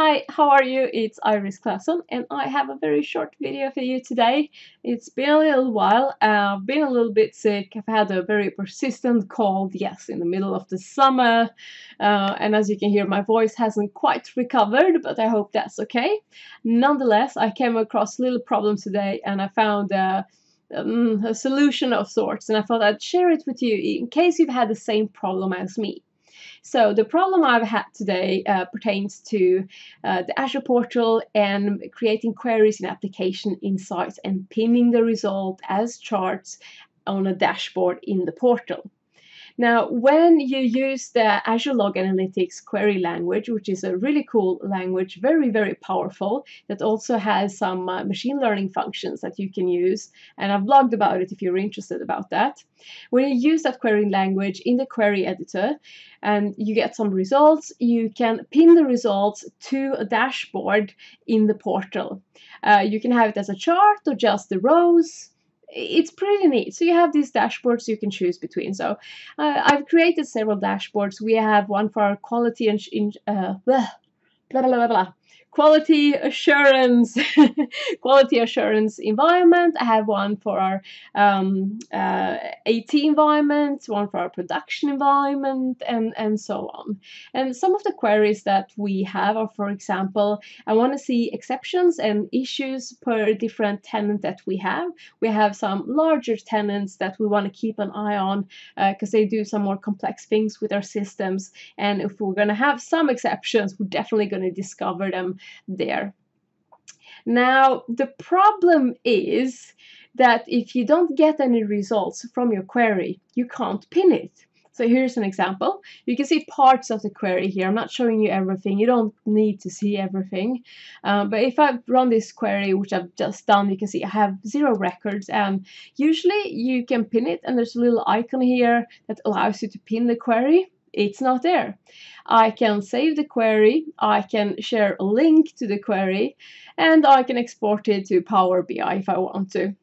Hi, how are you? It's Iris Classon and I have a very short video for you today. It's been a little while, uh, I've been a little bit sick, I've had a very persistent cold, yes, in the middle of the summer, uh, and as you can hear my voice hasn't quite recovered, but I hope that's okay. Nonetheless, I came across a little problem today and I found uh, um, a solution of sorts and I thought I'd share it with you in case you've had the same problem as me. So the problem I've had today uh, pertains to uh, the Azure portal and creating queries in application insights and pinning the result as charts on a dashboard in the portal. Now, when you use the Azure Log Analytics query language, which is a really cool language, very, very powerful, that also has some uh, machine learning functions that you can use, and I've blogged about it if you're interested about that. When you use that query language in the query editor and you get some results, you can pin the results to a dashboard in the portal. Uh, you can have it as a chart or just the rows it's pretty neat. So you have these dashboards you can choose between. So uh, I've created several dashboards. We have one for our quality and uh, blah, blah, blah, blah, blah quality assurance quality assurance environment. I have one for our um, uh, AT environment, one for our production environment, and, and so on. And some of the queries that we have are, for example, I want to see exceptions and issues per different tenant that we have. We have some larger tenants that we want to keep an eye on because uh, they do some more complex things with our systems. And if we're going to have some exceptions, we're definitely going to discover them there. Now, the problem is that if you don't get any results from your query, you can't pin it. So here's an example. You can see parts of the query here. I'm not showing you everything. You don't need to see everything. Um, but if I run this query, which I've just done, you can see I have zero records. And usually you can pin it and there's a little icon here that allows you to pin the query it's not there. I can save the query, I can share a link to the query, and I can export it to Power BI if I want to.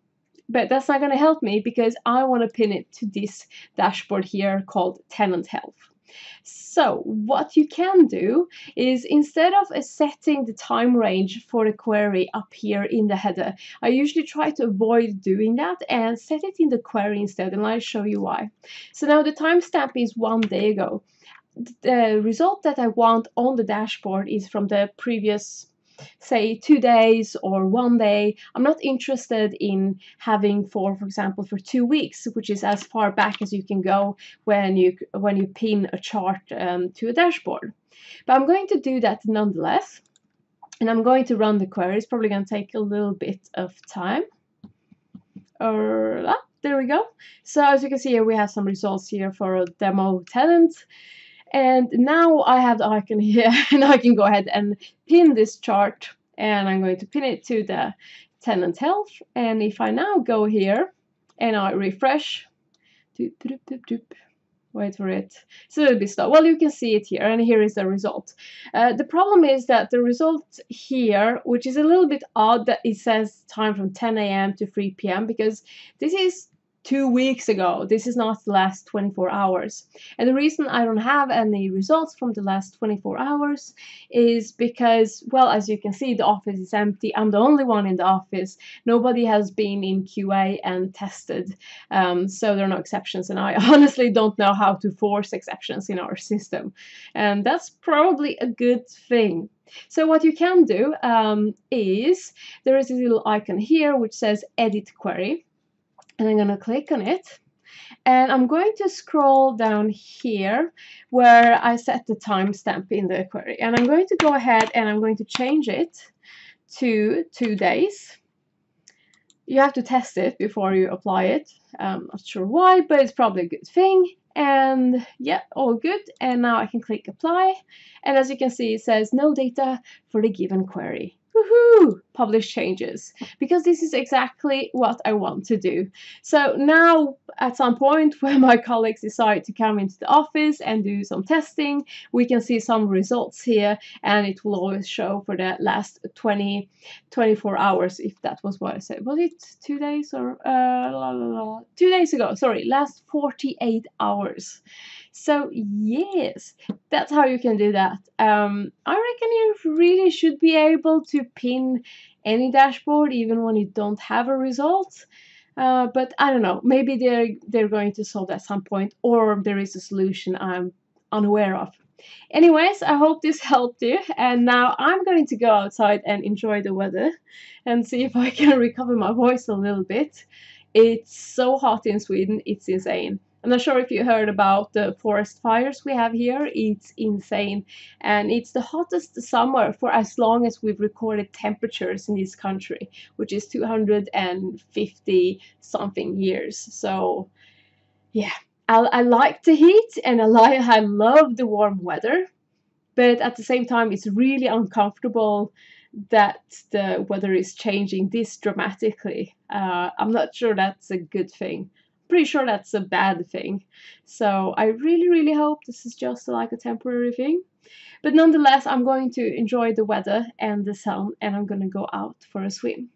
But that's not going to help me because I want to pin it to this dashboard here called Tenant Health. So what you can do is instead of setting the time range for a query up here in the header, I usually try to avoid doing that and set it in the query instead and I'll show you why. So now the timestamp is one day ago. The result that I want on the dashboard is from the previous say two days or one day. I'm not interested in having for, for example, for two weeks, which is as far back as you can go when you when you pin a chart um, to a dashboard. But I'm going to do that nonetheless. And I'm going to run the query. It's probably going to take a little bit of time. Or, ah, there we go. So as you can see here, we have some results here for a demo tenant. And now I have the icon here and I can go ahead and pin this chart and I'm going to pin it to the tenant health. And if I now go here and I refresh, doop, doop, doop, wait for it, it's a little bit slow. Well, you can see it here and here is the result. Uh, the problem is that the result here, which is a little bit odd that it says time from 10 a.m. to 3 p.m. because this is two weeks ago. This is not the last 24 hours. And the reason I don't have any results from the last 24 hours is because, well, as you can see, the office is empty. I'm the only one in the office. Nobody has been in QA and tested. Um, so there are no exceptions. And I honestly don't know how to force exceptions in our system. And that's probably a good thing. So what you can do um, is there is a little icon here which says edit query and I'm going to click on it. And I'm going to scroll down here where I set the timestamp in the query. And I'm going to go ahead and I'm going to change it to two days. You have to test it before you apply it. I'm not sure why but it's probably a good thing. And yeah all good. And now I can click apply. And as you can see it says no data for the given query woohoo, publish changes because this is exactly what I want to do. So now at some point when my colleagues decide to come into the office and do some testing, we can see some results here and it will always show for the last 20, 24 hours if that was what I said. Was it two days or uh, la, la, la, two days ago? Sorry, last 48 hours. So yes, that's how you can do that. Um, I reckon you really should be able to pin any dashboard even when you don't have a result. Uh, but I don't know, maybe they're they're going to solve at some point or there is a solution I'm unaware of. Anyways, I hope this helped you and now I'm going to go outside and enjoy the weather and see if I can recover my voice a little bit. It's so hot in Sweden, it's insane. I'm not sure if you heard about the forest fires we have here. It's insane. And it's the hottest summer for as long as we've recorded temperatures in this country, which is 250 something years. So, yeah, I, I like the heat and I, like, I love the warm weather. But at the same time, it's really uncomfortable that the weather is changing this dramatically. Uh, I'm not sure that's a good thing pretty sure that's a bad thing. So I really, really hope this is just like a temporary thing. But nonetheless, I'm going to enjoy the weather and the sun and I'm going to go out for a swim.